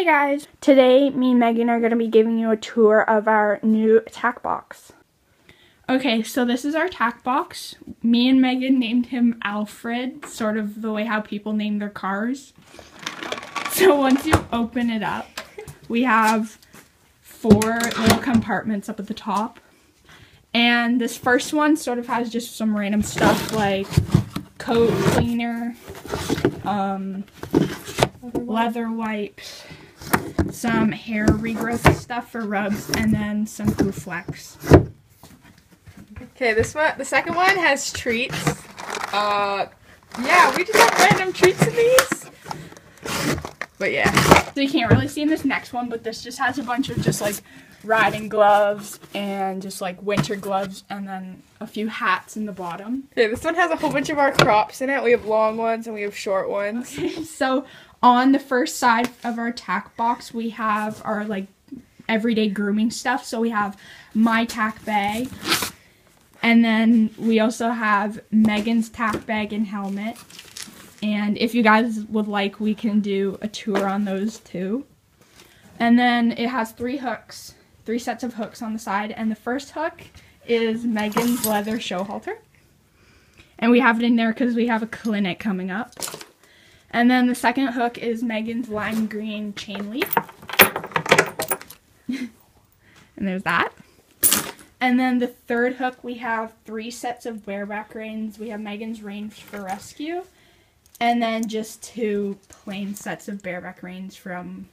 Hey guys! Today, me and Megan are going to be giving you a tour of our new tack box. Okay, so this is our tack box. Me and Megan named him Alfred, sort of the way how people name their cars. So once you open it up, we have four little compartments up at the top. And this first one sort of has just some random stuff like coat cleaner, um, leather wipes, some hair regrowth stuff for rubs, and then some poo flex. Okay, this one, the second one has treats. Uh, yeah, we just have random treats in these. But yeah. So you can't really see in this next one, but this just has a bunch of just like riding gloves and just like winter gloves and then a few hats in the bottom. Okay, this one has a whole bunch of our crops in it. We have long ones and we have short ones. so on the first side of our tack box, we have our like everyday grooming stuff. So we have my tack bag. And then we also have Megan's tack bag and helmet. And if you guys would like, we can do a tour on those too. And then it has three hooks, three sets of hooks on the side. And the first hook is Megan's leather show halter. And we have it in there because we have a clinic coming up. And then the second hook is Megan's lime green chain leaf. and there's that. And then the third hook, we have three sets of bareback reins. We have Megan's Reins for Rescue. And then just two plain sets of bareback reins from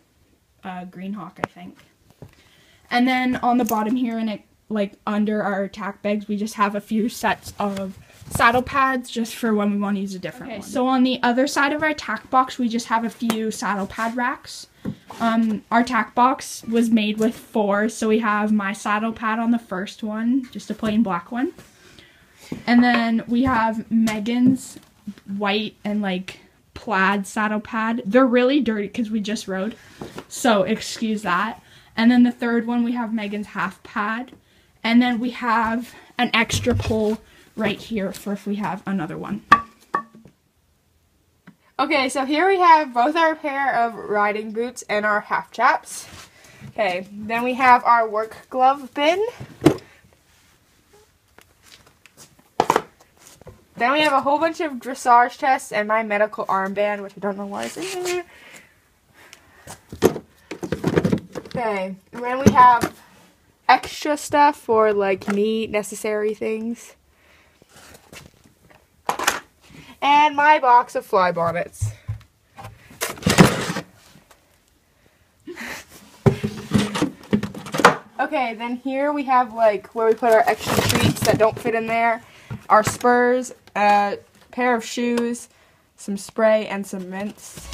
uh, Greenhawk, I think. And then on the bottom here, and it like under our tack bags, we just have a few sets of saddle pads just for when we want to use a different okay, one. So on the other side of our tack box, we just have a few saddle pad racks. Um, our tack box was made with four, so we have my saddle pad on the first one, just a plain black one. And then we have Megan's white and like plaid saddle pad. They're really dirty because we just rode, so excuse that. And then the third one we have Megan's half pad, and then we have an extra pole right here for if we have another one. Okay, so here we have both our pair of riding boots and our half chaps. Okay, then we have our work glove bin. Then we have a whole bunch of dressage tests and my medical armband, which I don't know why is in here. Okay, and then we have extra stuff for like me necessary things. And my box of fly bonnets. okay, then here we have like where we put our extra treats that don't fit in there. Our spurs, a pair of shoes, some spray, and some mints.